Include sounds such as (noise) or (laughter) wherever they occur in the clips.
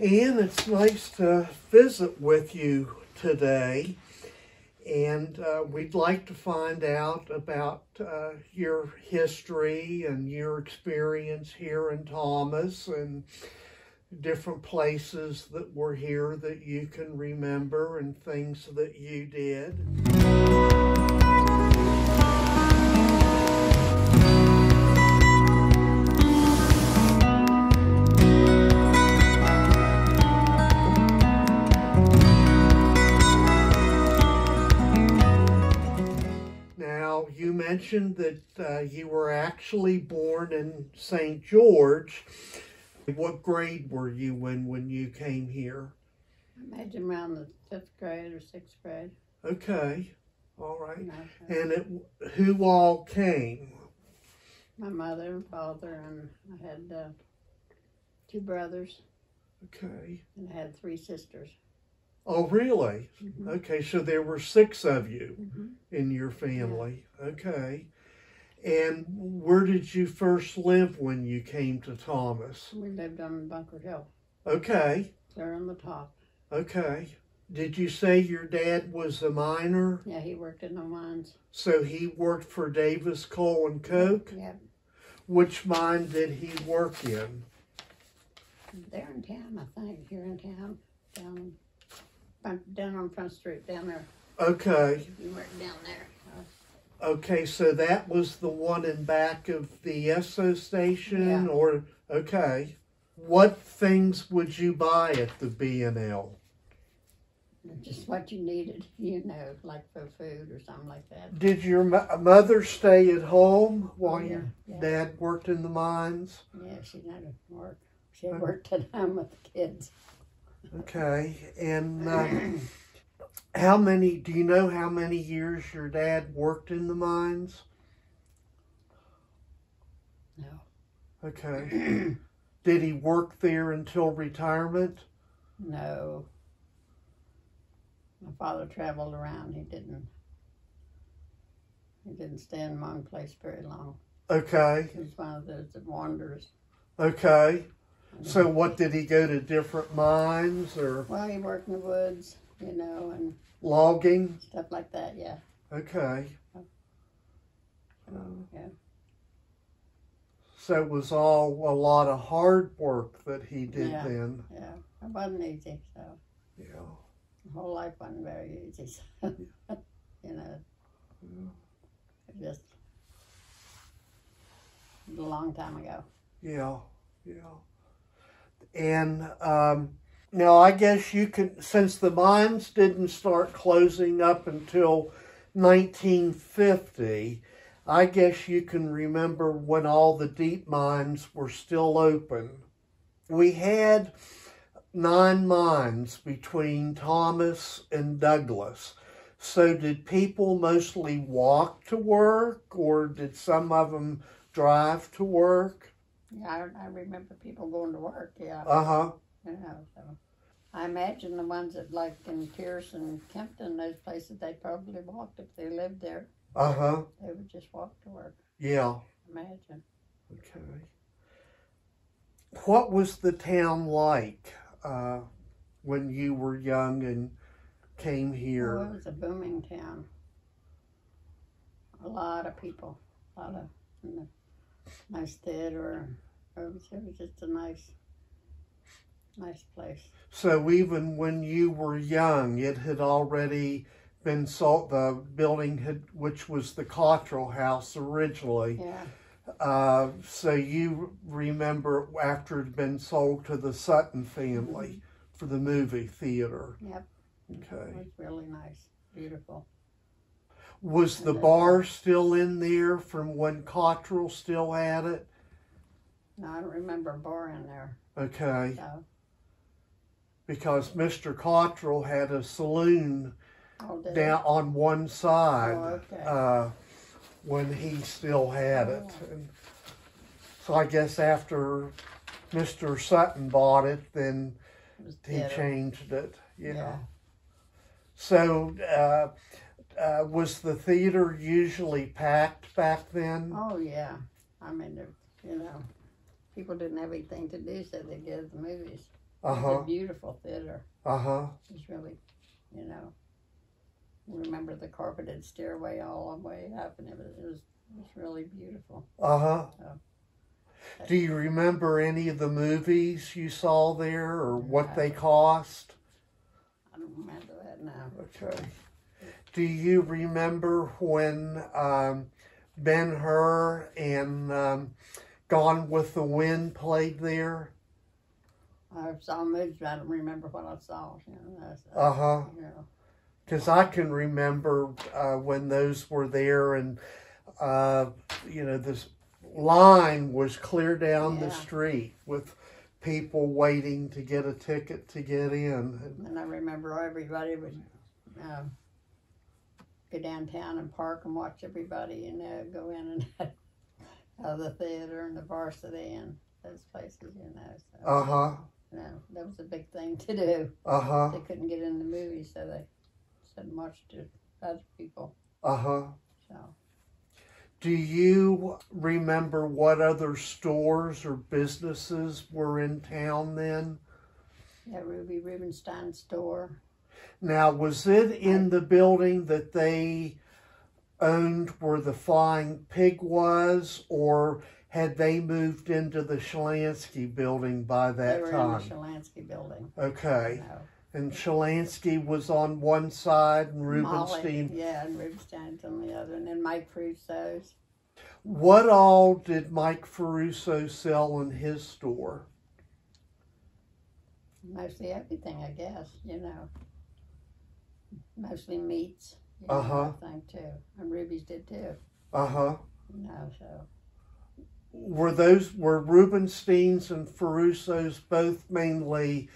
Ann, it's nice to visit with you today. And uh, we'd like to find out about uh, your history and your experience here in Thomas and different places that were here that you can remember and things that you did. Mentioned that uh, you were actually born in St. George. What grade were you in when you came here? I imagine around the fifth grade or sixth grade. Okay, all right. know, And it, who all came? my mother and father, and I had uh, two brothers, Okay. and I had three sisters. Oh, really? Mhm. Okay, so there were six of you Mhm. In your family. Okay. And where did you first live when you came to Thomas? We lived on Bunker Hill. Okay, There on the top. okay. Did you say your dad was a miner? Yeah, he worked in the mines. So he worked for Davis Coal and Coke? Yeah, Which mine did he work in? there in town, I think, here in town, down, down on Front Street, down there. Okay, You worked down there. okay, so that was the one in back of the Esso station Yeah. or, okay. What things would you buy at the B and L? Just what you needed, you know, like for food or something like that. Did your mo- mother stay at home while Oh, yeah, your yeah. dad worked in the mines? Yeah, she didn't work. She worked at home with the kids. Okay, and uh, (clears throat) how many, do you know how many years your dad worked in the mines? No. Okay. (clears throat) Did he work there until retirement? No. My father traveled around. He didn't. He didn't stay in one place very long. Okay, He was one of those that wanders. okay. So what, did he go to different mines or Well, he worked in the woods, you know, and logging? stuff like that. Yeah. Okay. Yeah. So it was all a lot of hard work that he did Yeah. then. Yeah. It wasn't easy. So Yeah. the whole life wasn't very easy. So, (laughs) you know, it just a long time ago. Yeah, yeah. And um, now I guess you can, since the mines didn't start closing up until 1950, I guess you can remember when all the deep mines were still open. We had nine mines between Thomas and Douglas. So did people mostly walk to work or did some of them drive to work? Yeah, I, I remember people going to work. Yeah. Uh huh. You know, so I imagine the ones that like in Pierce and Kempton, those places, they probably walked if they lived there. Uh huh. They would just walk to work. Yeah. Imagine. Okay. What was the town like uh, when you were young and came here? it was a booming town. A lot of people, a lot of you know, nice theater. It was, it was just a nice, nice place. So even when you were young, it had already been sold. The building had, which was the Cottrell House originally. Yeah, Uh, so you remember after it had been sold to the Sutton family for the movie theater. yep. Okay. It was really nice, beautiful. Was the then- bar still in there from when Cottrell still had it? No, I don't remember a bar in there. Okay, So, because Mr. Cottrell had a saloon oh, down on one side Oh, okay. uh, when he still had it. And so I guess after Mr. Sutton bought it, then It he changed it. Yeah. Yeah. So uh, uh, was the theater usually packed back then? Oh yeah, I mean, you know, people didn't have anything to do, so they go to the movies. Uh It was huh. a beautiful theater. Uh huh. It's really, you know, remember the carpeted stairway all the way up, and it was it was, it was really beautiful. Uh huh. Oh. Do you remember any of the movies you saw there or what they cost? I don't remember that now. Okay. Do you remember when um, Ben Hur and um, Gone with the Wind played there? I saw movies, but I don't remember what I saw. You know, Uh huh. you know. Because I can remember uh, when those were there, and uh, you know this line was clear down the street with people waiting to get a ticket to get in. And I remember everybody would um, go downtown and park and watch everybody, you know, go in and (laughs) out of the theater and the varsity and those places, you know. So, Uh huh. Know, that was a big thing to do. Uh huh. They couldn't get in the movies, so they sat and to other people. Uh huh. So Do you remember what other stores or businesses were in town then? yeah, Ruby Rubenstein store. Now, was it in the building that they owned where the Flying Pig was, or had they moved into the Shalansky building by they that were time? in the Shalansky building. Okay. No. And Shalansky was on one side and Rubenstein. Molly, yeah, and Rubenstein's on the other, and then Mike Ferruso's. What all did Mike Ferruso sell in his store? Mostly everything, I guess, you know. Mostly meats. You know, Uh-huh. Thing too. And Ruby's did too. Uh huh. You know, so were those were Rubenstein's and Ferruso's both mainly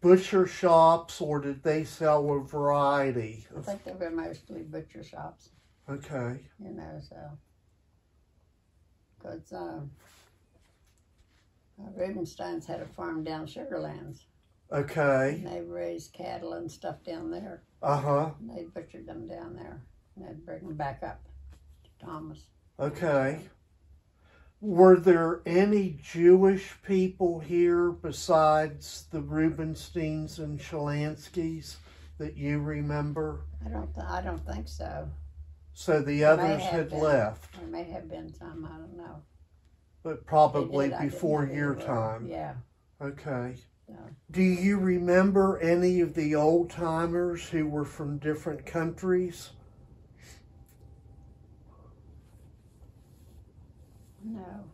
butcher shops, or did they sell a variety? I think they were mostly butcher shops, Okay, you know, so. Because um, uh, Rubenstein's had a farm down Sugarlands. okay, And they raised cattle and stuff down there. uh huh, And they butchered them down there. And they'd bring them back up to Thomas. okay. Were there any Jewish people here besides the Rubensteins and Shalanskys that you remember? I don't, th- I don't think so. So the may others had been. left, There may have been some, I don't know. but probably did, before your time. Yeah. Okay. Yeah. Do you remember any of the old timers who were from different countries? No.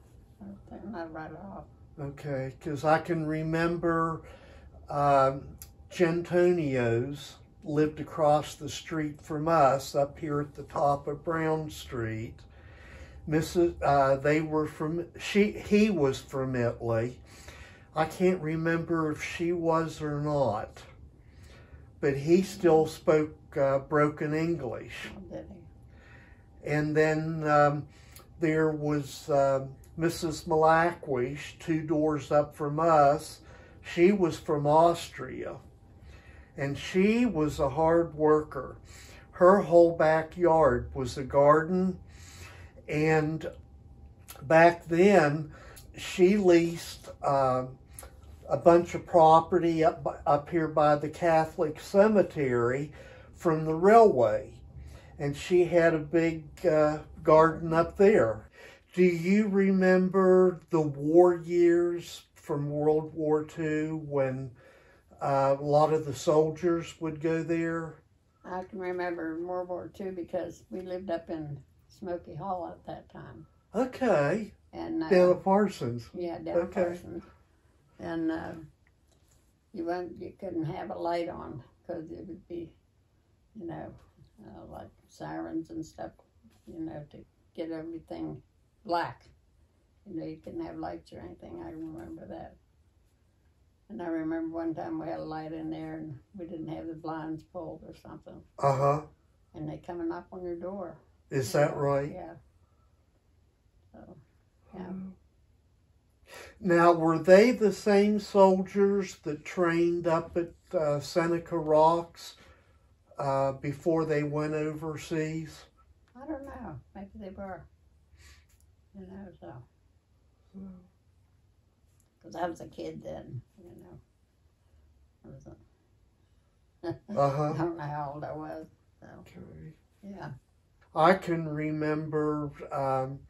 I don't think, right off. Okay, because I can remember um, Gentonios lived across the street from us up here at the top of Brown Street. Mrs. Uh, they were from she. He was from Italy. I can't remember if she was or not, but he still spoke uh, broken English. Oh, did he? And then um, there was um Mrs. Malakwish, two doors up from us. She was from Austria. And she was a hard worker. Her whole backyard was a garden. And back then, she leased uh, a bunch of property up, up here by the Catholic cemetery from the railway and she had a big uh, garden up there. Do you remember the war years from World War II when uh, a lot of the soldiers would go there? I can remember World War II because we lived up in Smoky Hall at that time. Okay, And uh, at Parsons. yeah, down okay. Parsons. And uh, you you couldn't have a light on because it would be, you know, uh, like sirens and stuff, you know, to get everything black. You know, you couldn't have lights or anything. I remember that. And I remember one time we had a light in there and we didn't have the blinds pulled or something. Uh huh. And they come and knock on your door. Is that right? Yeah. So, yeah. Now, were they the same soldiers that trained up at uh, Seneca Rocks uh, before they went overseas? I don't know. Maybe they were. You know, so. Because I was a kid then, you know. (laughs) uh-huh. I don't know how old I was. So Okay. yeah, I can remember um,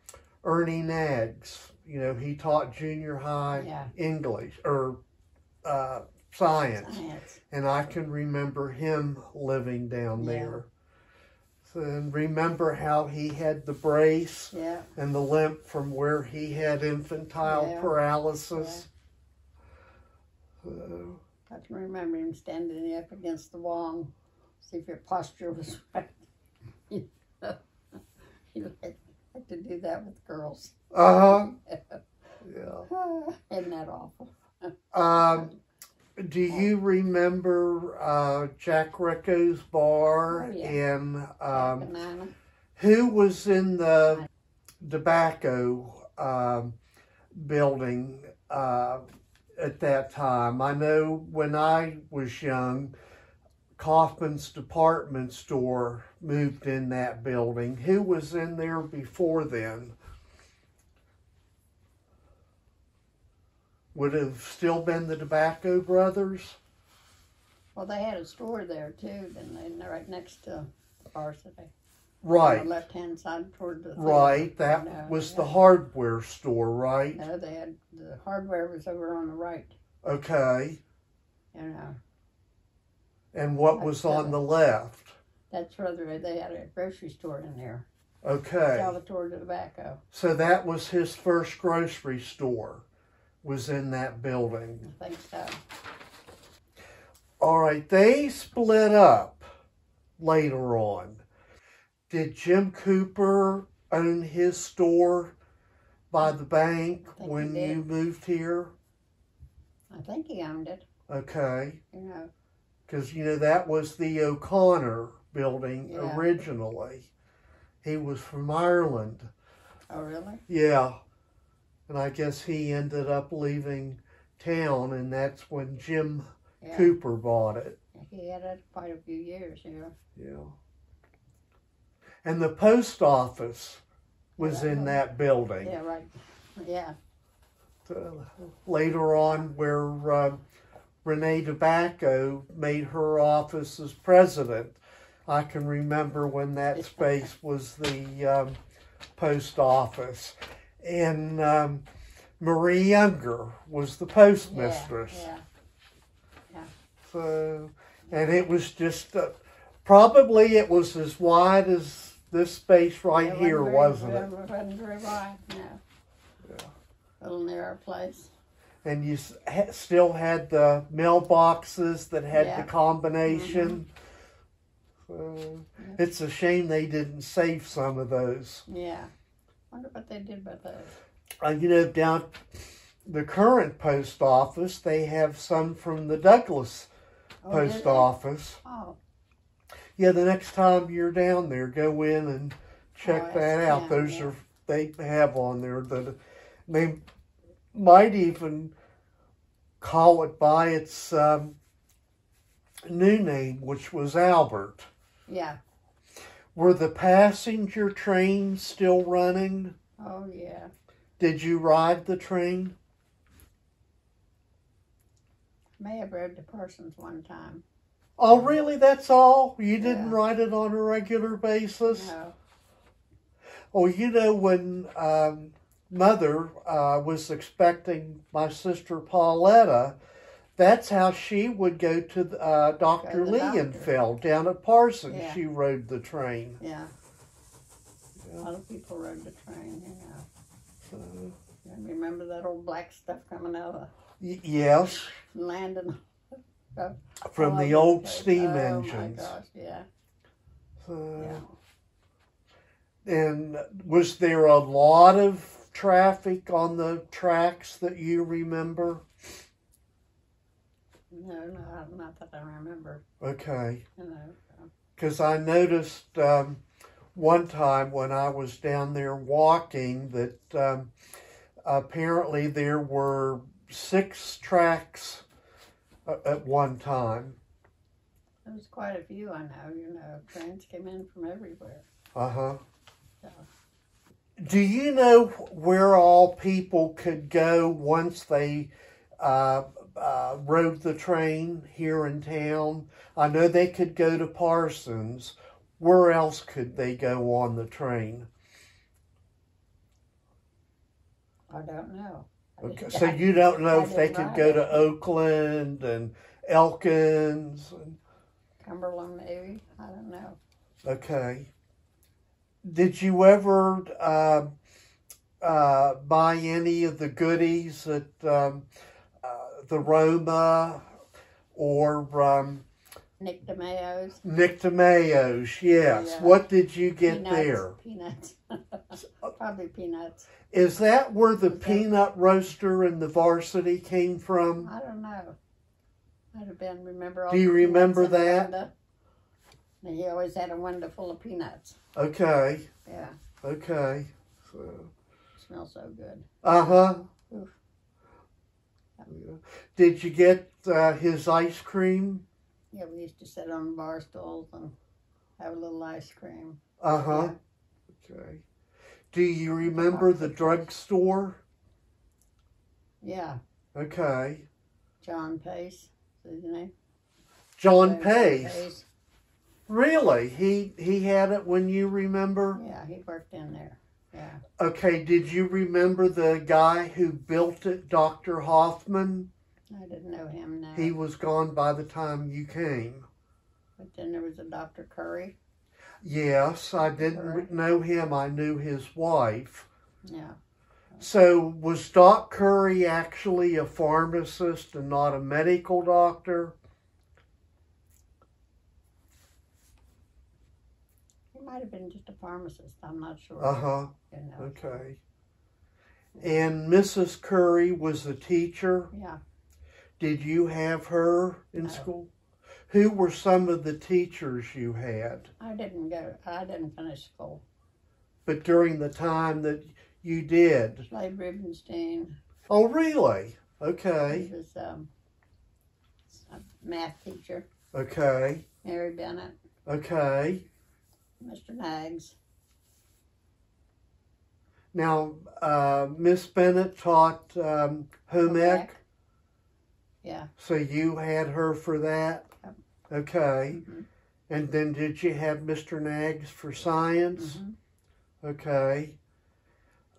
Ernie Nags. You know, he taught junior high yeah. English or uh, science, Science. and I can remember him living down Yeah. there. So, and remember how he had the brace Yeah, and the limp from where he had infantile Yeah. paralysis. So, I can remember him standing up against the wall, see if your posture was (laughs) right. you like, like (laughs) to do that with girls. uh huh. (laughs) Yeah. (sighs) Isn't that awful? Um, do you remember uh, Jack Ricco's bar Oh, yeah. in um, who was in the tobacco um, building uh, at that time? I know when I was young, Kaufman's department store moved in that building. Who was in there before then? Would have still been the Tobacco Brothers? Well, they had a store there too, didn't they? Right next to varsity. On Right, the left hand side toward the. right. That No, was the hardware store, right? No, they had the hardware was over on the right. Okay. You know, And what That's was on the- the left? that's further. They had a grocery store in there. Okay. Salvatore Tobacco. So that was his first grocery store, was in that building. I think so. All right, they split up later on. Did Jim Cooper own his store by the bank I think he when you moved here? I think he owned it. Okay. You know. Because, you know, that was the O'Connor building Yeah. originally. He was from Ireland. Oh, really? Yeah. And I guess he ended up leaving town, and that's when Jim Yeah. Cooper bought it. He had it quite a few years. yeah. Yeah. And the post office was in Yeah. that building. Yeah. Right. Yeah. Uh, later on, where uh, Renee Tobacco made her office as president, I can remember when that (laughs) space was the um, post office. And um, Marie Younger was the postmistress. Yeah. yeah. So, and it was just uh, probably it was as wide as this space right It here, very- wasn't it? It wasn't very wide. No. Yeah. A little narrow place. And you ha- still had the mailboxes that had Yeah. the combination. So, it's a shame they didn't save some of those. Yeah. Wonder what they did with those. Uh, you know, down the current post office, they have some from the Douglas Oh, post office. Oh, Yeah, the next time you're down there, go in and check Oh, that out. Those yeah. are they have on there that they might even call it by its um, new name, which was Albert. yeah. Were the passenger trains still running? Oh, yeah. Did you ride the train? May have rode to Parsons one time. Oh, really? That's all? You didn't Yeah. ride it on a regular basis? No. Oh, you know, when um, Mother uh, was expecting my sister Pauletta, that's how she would go to uh, Dr. Go to the doctor. Leonfeld down at Parsons. Yeah. She rode the train. Yeah. Yeah. A lot of people rode the train, yeah. So, remember that old black stuff coming out of y- yes, landing? from the old steam oh, engines. my gosh, yeah. So, yeah. And was there a lot of traffic on the tracks that you remember? No, no, not that I remember, Okay. you know. so. because I noticed um, one time when I was down there walking that um, apparently there were six tracks uh, at one time. There was quite a few, I know, you know. Trains came in from everywhere. Uh huh. Do you know where all people could go once they uh, uh, rode the train here in town? I know they could go to Parsons. Where else could they go on the train? I don't know. I Okay, so (laughs) you don't know I if they could go to. Oakland and Elkins. And, Cumberland, maybe. I don't know. okay. Did you ever uh, uh, buy any of the goodies that um, The roma or um. Nick DeMayo's? Yes. Yeah. What did you get peanuts, there? Peanuts. (laughs) Probably peanuts. Is that where the peanut roaster and the varsity came from? I don't know. Might have been. Remember all Do you the remember that? And he always had a window full of peanuts. Okay. Yeah, Okay. So. smells so good. Uh huh. Oof. Did you get uh, his ice cream? Yeah, we used to sit on bar stools and have a little ice cream. Uh huh. Okay. Do you remember the drugstore? Yeah, Okay. John Pace. Is his name? John John Pace. Really? He he had it when you remember? Yeah, he worked in there. Yeah. Okay. Did you remember the guy who built it, Dr. Hoffman? I didn't know him now. He was gone by the time you came. But then there was a Dr. Curry. Yes, I didn't Correct. know him. I knew his wife. Yeah. So was Doc Curry actually a pharmacist and not a medical doctor? He might have been just a pharmacist. I'm not sure. Uh Okay. And Mrs. Curry was the teacher. Yeah. Did you have her in No. school? Who were some of the teachers you had? I didn't go. I didn't finish school. But during the time that you did. Slade Rubenstein. Oh, really? Okay. was um, a math teacher. Okay. Mary Bennett. Okay. Mr. Nags. Now, uh, Miss Bennett taught um, home ec. Yeah. So you had her for that? Yep. Okay. Mhm. And then did you have Mr. Nags for science? Mhm. Okay.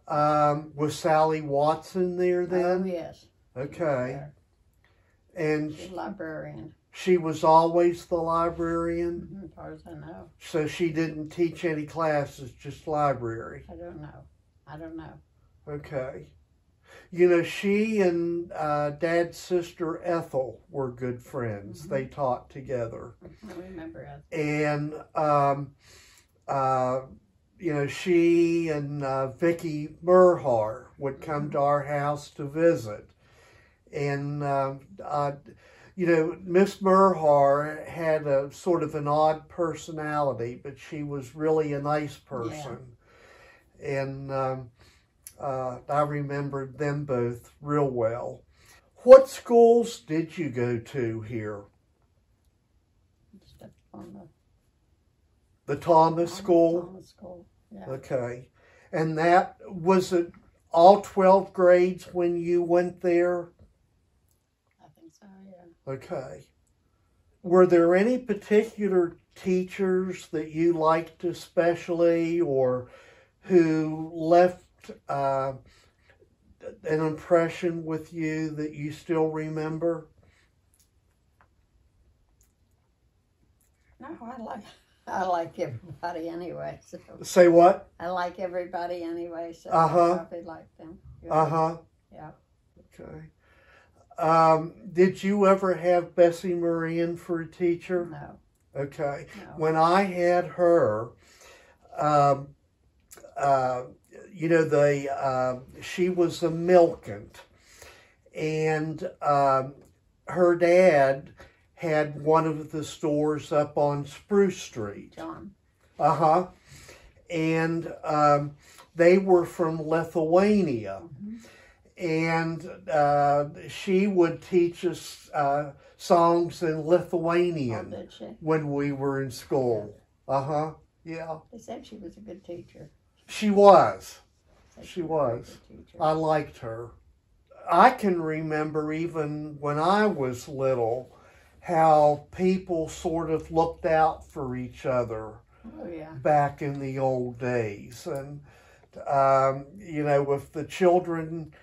Um, was Sally Watson there then? Oh, yes. Okay. And She's a librarian. she was always the librarian? Mhm, As far as I know. So she didn't teach any classes, just library. I don't know. I don't know. Okay. You know, she and uh, Dad's sister Ethel were good friends. Mhm. They taught together. I remember it. and um, uh, you know she and uh, Vicky Murhar would come to our house to visit, and uh, uh, you know Miss Murhar had a sort of an odd personality, but she was really a nice person, and um, uh, I remembered them both real well. What schools did you go to here? Just up on the The Thomas School. Thomas School. Yeah. Okay. And that was it all 12 grades when you went there? I think so. Yeah. Okay. Were there any particular teachers that you liked especially or who left uh, an impression with you that you still remember? No, I like I like everybody anyway. So Say what? I like everybody anyway. So Uh-huh. I probably like them. Uh huh. Yeah. Okay. Um, did you ever have Bessie Marian for a teacher? No. Okay. No. when I had her, um, uh, you know, the uh, she was a milkant, and um, her dad had one of the stores up on Spruce Street. John. Uh huh. And um, they were from Lithuania. Mhm. And uh, she would teach us uh, songs in Oh, Lithuanian did when we were in school. Uh huh. Yeah. They said she was a good teacher. She was. She was a very was. good teacher. I liked her. I can remember even when I was little how people sort of looked out for each other Oh, yeah. back in the old days. And, um, you know, if the children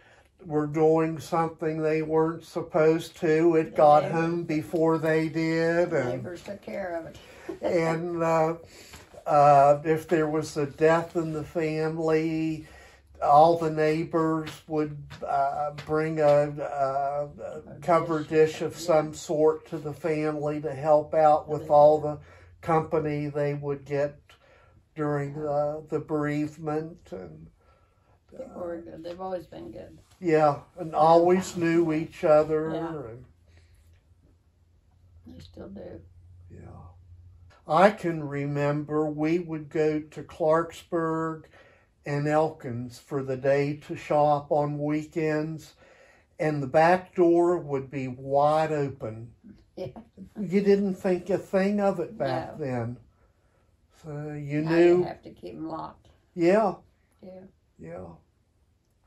were doing something they weren't supposed to, it got neighbor- home before they did. And, Neighbors took care of it. (laughs) and uh, uh, if there was a death in the family, all the neighbors would uh, bring a, a, a covered dish of some sort to the family to help out with all the company they would get during the, the bereavement and People were good. They've always been good. yeah and always knew each other Yeah. and They still do. Yeah. I can remember we would go to Clarksburg and Elkins for the day to shop on weekends, and the back door would be wide open. Yeah. You didn't think a thing of it back No. then. So you Now you knew, have to keep them locked. yeah, Yeah. yeah.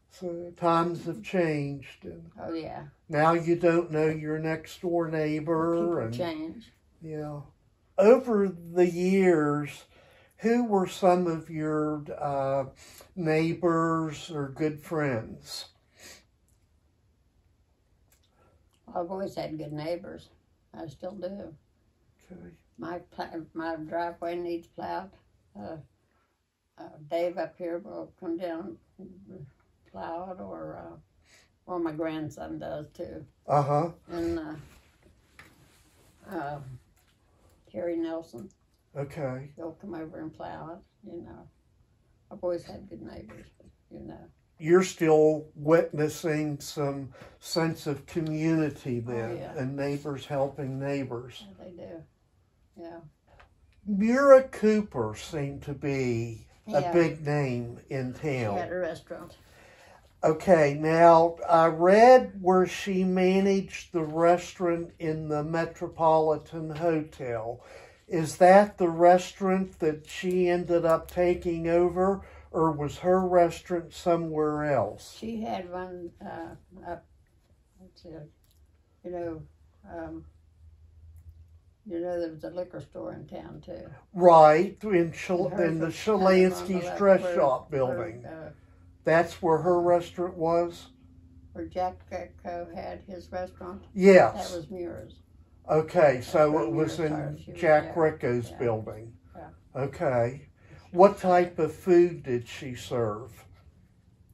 So times have changed, and Oh, yeah. now you don't know your next door neighbor, People and change. Yeah. Over the years, who were some of your uh, neighbors or good friends? I've always had good neighbors. I still do. Okay. My pl- my driveway needs plowed. Uh, uh, Dave up here will come down and plow it, or uh, or my grandson does too. Uh huh. And uh, Terry Nelson, Okay. They'll come over and plow it. You know, I've always had good neighbors. You know, You're still witnessing some sense of community oh, then, yeah. and neighbors helping neighbors. yeah, they do. Yeah. Mura Cooper seemed to be a big name in She town. had a restaurant. Okay, now I read where she managed the restaurant in the Metropolitan Hotel. Is that the restaurant that she ended up taking over, or was her restaurant somewhere else? She had one uh, up, you know, um, you know, there was a liquor store in town too. Right, in, in the was kind of on the Shalansky's dress where- shop where, building. uh, That's where her restaurant was? where Jack Ricco had his restaurant. Yes. That was Mura's. Okay, so it was in was Jack. Ricco's Yeah. building. Yeah. Okay. What type of food did she serve?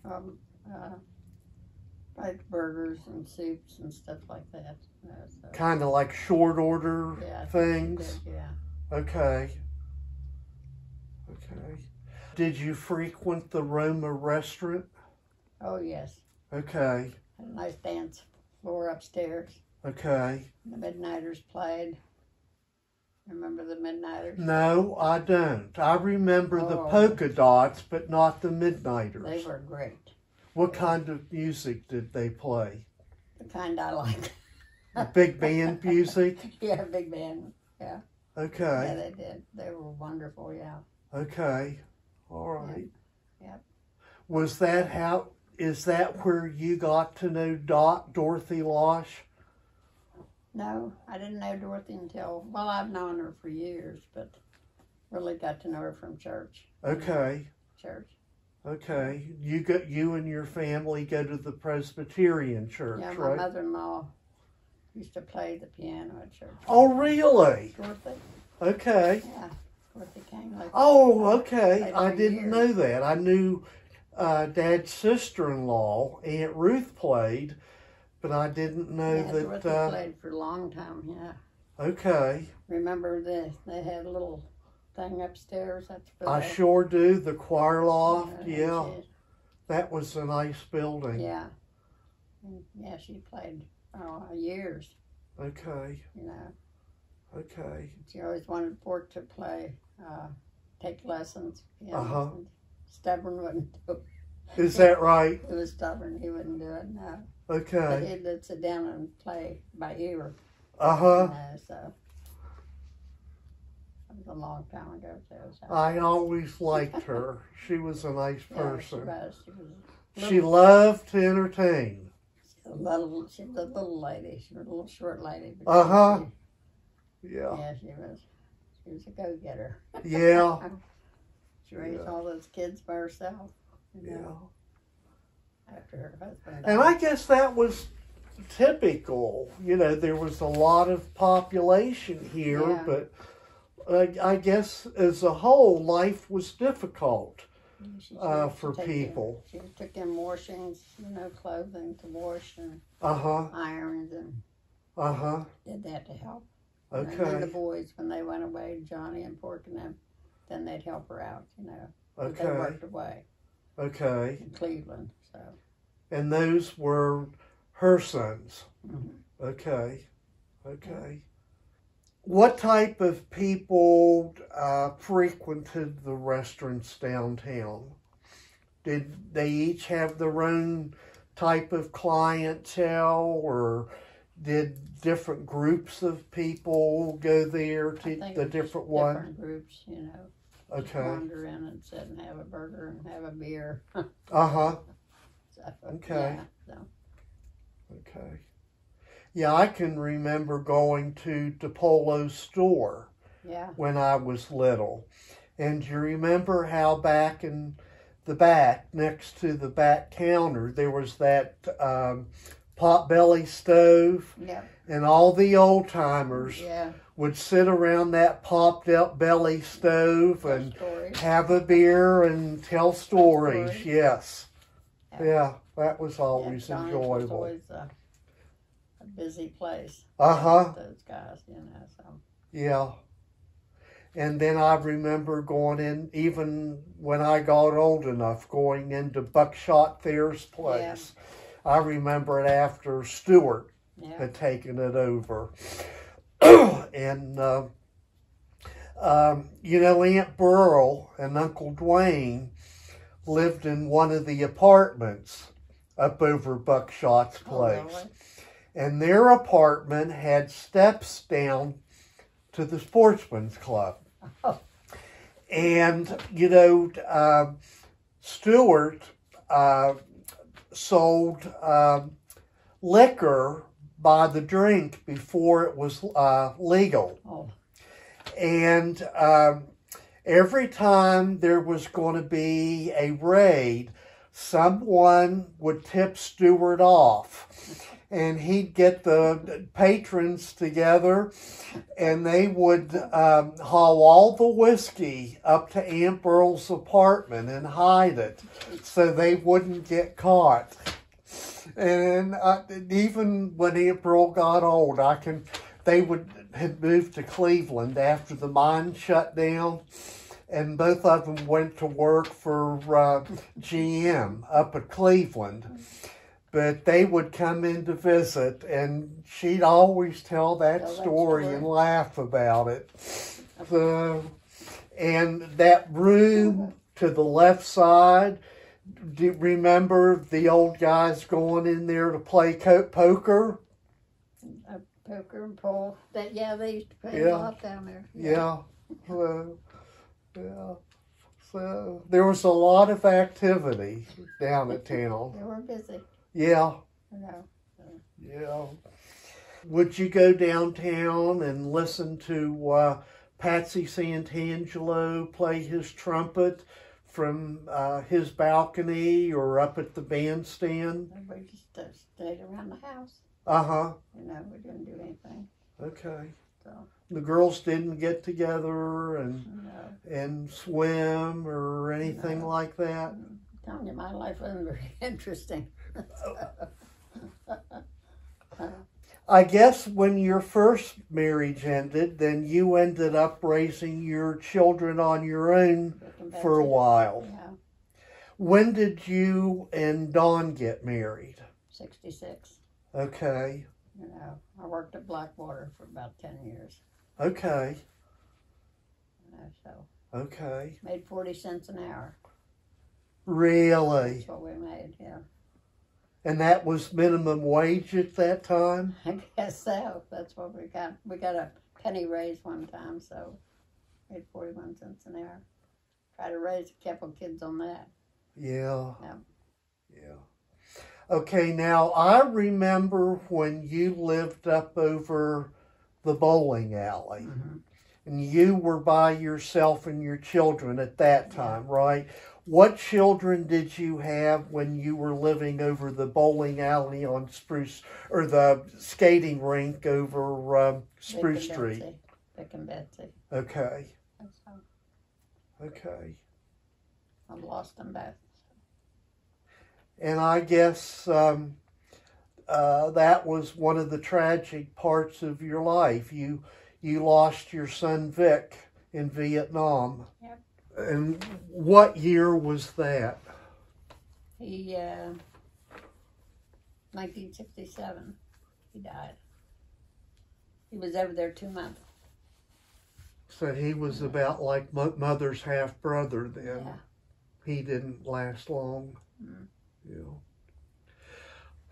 Um, uh, like burgers and soups and stuff like that. Uh, so, Kind of like short order yeah, I think she things? did, yeah. Okay. Okay. Did you frequent the Roma restaurant? Oh yes, Okay. had a nice dance floor upstairs. Okay. The Midnighters played. Remember the Midnighters? No, I don't. I remember the Oh. polka dots, but not the Midnighters. They were great. What kind of music did they play? The kind I like. (laughs) Big band music? yeah, big band. Yeah, Okay. Yeah, they did. They were wonderful. Yeah. Okay. All right. Yep. Was that how? Is that where you got to know Dot Dorothy Losh? No, I didn't know Dorothy until well, I've known her for years, but really got to know her from church. Okay. Church. Okay. You go. You and your family go to the Presbyterian church, Yeah, my right? mother-in-law used to play the piano at church. Oh, really? Dorothy. Okay. Yeah, Cangley. Oh, okay. I didn't years. know that. I knew uh, Dad's sister-in-law, Aunt Ruth, played, but I didn't know yeah, that. Dorothy Uh, played for a long time. Yeah. okay. Remember they they had a little thing upstairs. That's I they- sure do. The choir loft. and Yeah, that was a nice building. yeah. Yeah, she played oh, years. Okay. You know, Okay. she always wanted Fort to play, uh, take lessons. Know, Uh-huh. Stubborn wouldn't do it. Is that right? He was stubborn. He wouldn't do it. No, but Okay. he did sit down and play by ear. Uh huh. You know, so that was a long time ago too. So. I always liked her. She was a nice (laughs) Yeah, she person. was. She was. She loved to entertain. The little, she was a little lady. She was a little short lady. Uh huh. she- Yeah. Yeah, she was. She was a go getter. Yeah. (laughs) She raised Yeah. all those kids by herself. You Yeah. after her husband. And. I guess that was typical. You know, there was a lot of population here, Yeah. but I, I guess as a whole, life was difficult uh, for take in- people. she took in washings, you know, clothing to wash and Uh huh. irons and Uh huh. did that to help. And then the boys, when they went away, to Johnny and Pork and them, then they'd help her out, you know. But They Okay. worked away Okay. in Cleveland, so. And those were her sons. mhm. Okay. Okay. What type of people uh, frequented the restaurants downtown? Did they each have their own type of clientele, or did different groups of people go there to the different one? Different groups, you know. just Okay. Wander in and sit and have a burger and have a beer. (laughs) Uh huh. So, Okay. Yeah, so, Okay. Yeah, I can remember going to DePolo's store. yeah. when I was little. And you remember how back in the back, next to the back counter, there was that um, potbelly stove, Yeah. and all the old timers Yeah. would sit around that popped up belly stove and stories. have a beer and tell stories. Stories. Yes. Yeah. Yeah, that was always Johnny's was enjoyable. always a, a busy place. Uh huh. Those guys, you know. So Yeah. And then I remember going in, even when I got old enough, going into Buckshot Thayer's place. I remember it after Stewart yeah. had taken it over. (clears throat) and, uh, um, you know, Aunt Burl and Uncle Dwayne lived in one of the apartments up over Buckshot's Oh, place really? and their apartment had steps down to the sportsman's club. Oh. (laughs) And, you know, uh, Stewart uh, sold um liquor by the drink before it was uh, legal. Oh, And um, every time there was going to be a raid, someone would tip Stewart off. And he'd get the patrons together and they would um, haul all the whiskey up to Aunt Burl's apartment and hide it so they wouldn't get caught. And uh, even when Aunt Burl got old, I can, they would had moved to Cleveland after the mine shut down, and both of them went to work for uh, GM up at Cleveland. But they would come in to visit, and she'd always tell that, Tell that story, story. and laugh about it. So, and that room to the left side. Do remember the old guys going in there to play co- poker? a poker and pool. That yeah, they used to play Yeah. a lot down there. Yeah. So, yeah. So there was a lot of activity down at town. (laughs) They were busy, Yeah. know. Yeah. Would you go downtown and listen to uh, Patsy Santangelo play his trumpet from uh, his balcony or up at the bandstand? And we just uh, stayed around the house. Uh huh. You know, we didn't do anything. Okay. So The girls didn't get together and know, and swim or anything No. like that. I'm telling you, my life wasn't very (laughs) interesting. I guess when your first marriage ended, then you ended up raising your children on your own for a while. Yeah, When did you and Don get married? sixty-six. Okay, You know, I worked at Blackwater for about ten years. okay, You know, so okay. made forty cents an hour. Really? That's what we made. Yeah, And that was minimum wage at that time? I guess so. That's what we got. We got a penny raise one time, so made forty-one cents an hour. Try to raise a couple kids on that. Yeah. Yeah. Yeah. Okay, now I remember when you lived up over the bowling alley. Mhm. And you were by yourself and your children at that time, right? What children did you have when you were living over the bowling alley on Spruce or the skating rink over um, Spruce Vic Street? Betsy. Vic and Betsy. Okay, okay. I've lost them both. And I guess um, uh, that was one of the tragic parts of your life. You you lost your son Vic in Vietnam. And what year was that? He, uh, 1967, he died. He was over there two months. So he was about like mother's half brother then. Yeah. He didn't last long. Mm. Yeah.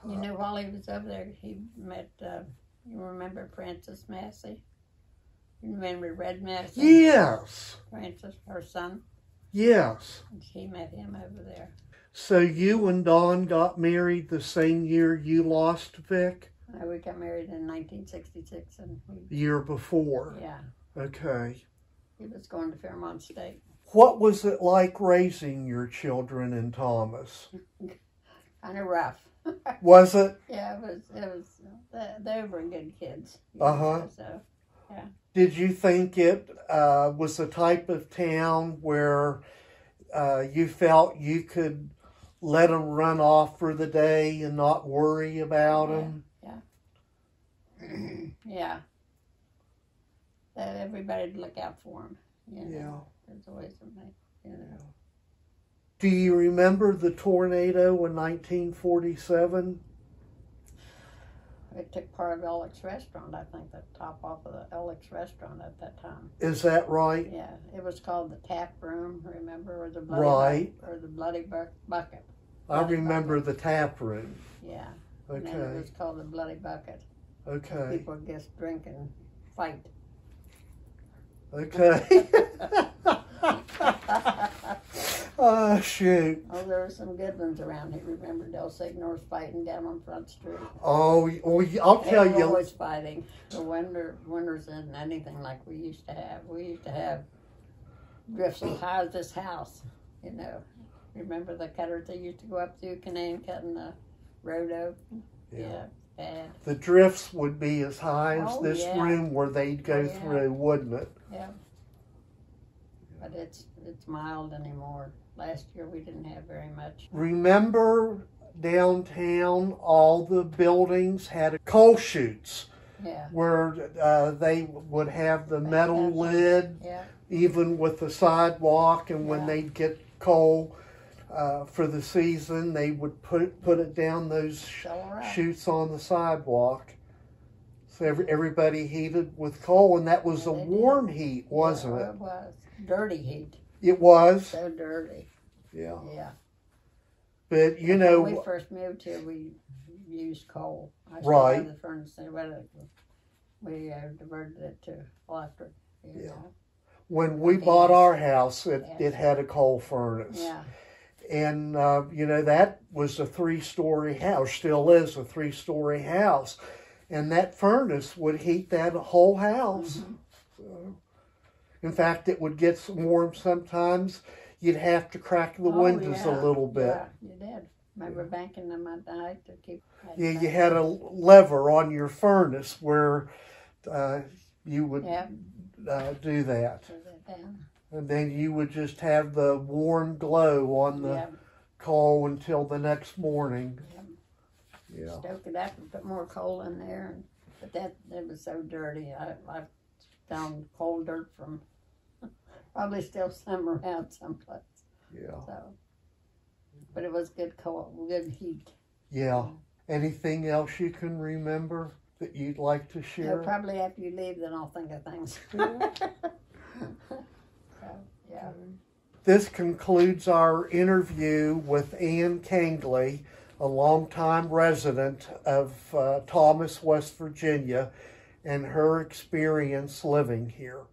You know, while he was over there, he met, uh, you remember Francis Massey? You remember Red Massey? Yes. Francis, her son? Yes. She met him over there. So you and Don got married the same year you lost Vic? Uh, we got married in 1966, and we, The year before. yeah, Okay. he was going to Fairmont State. What was it like raising your children in Thomas? (laughs) Kind of rough. (laughs) Was it? Yeah, it was. It was. They, they were good kids. Uh-huh. know, So Did you think it uh, was the type of town where uh, you felt you could let them run off for the day and not worry about them? yeah, (clears throat) yeah. that everybody'd look out for him. You know, Yeah. there's always something. You know, Do you remember the tornado in 1947? It took part of Alex Restaurant. I think the top off of the Alex Restaurant at that time. Is that right? Yeah, it was called the Tap Room. Remember, or the bloody Right. Bu- or the Bloody Bu- Bucket. I Bloody remember the tap room. Yeah, and then it Okay. was called the Bloody Bucket. Okay. People just drink and fight. Okay. (laughs) (laughs) oh shoot. Oh, there were some good ones around here. Remember Del Signor's fighting down on Front Street? Oh, well, I'll tell were you. always fighting. The winter, winters isn't anything like we used to have. We used to have drifts as high as this house, you know. Remember the cutters they used to go up through Canaan cutting the road open? Yeah, bad. The drifts would be as high as Oh, this yeah. room where they'd go Oh, yeah. through, wouldn't it? Yeah. But it's it's mild anymore. Last year we didn't have very much. Remember downtown, all the buildings had coal chutes Yeah, where uh, they would have the metal lid, yeah, even with the sidewalk, and when Yeah. they'd get coal uh, for the season, they would put put it down those sell chutes on the sidewalk. So every, everybody heated with coal, and that was Yeah, a they did. warm heat, wasn't it? It was dirty heat. It was. So dirty. Yeah. Yeah. But you know, When we first moved here, we used coal. I Right. the furnace there, but it- we uh, diverted it to electric. Yeah. know. when we Gas. bought our house, it, it had a coal furnace. Yeah. And, uh, you know, that was a three story house, still is a three story house. And that furnace would heat that whole house. Mhm. So, in fact, it would get warm sometimes. You'd have to crack the Oh, windows yeah. a little bit. Yeah, you did. Remember banking them at night to keep. Yeah, you had a lever on your furnace where uh, you would Yeah. uh, do that. Put it down. And then you would just have the warm glow on the Yeah. coal until the next morning. Yeah. Stoke it up and put more coal in there, and, but that it was so dirty. I I found coal dirt from probably still some around someplace. Yeah. So, but it was good cold, good heat. Yeah. Anything else you can remember that you'd like to So share? probably after you leave, then I'll think of things. (laughs) Yeah. so, yeah. This concludes our interview with Ann Cangley, a longtime resident of uh, Thomas, West Virginia, and her experience living here.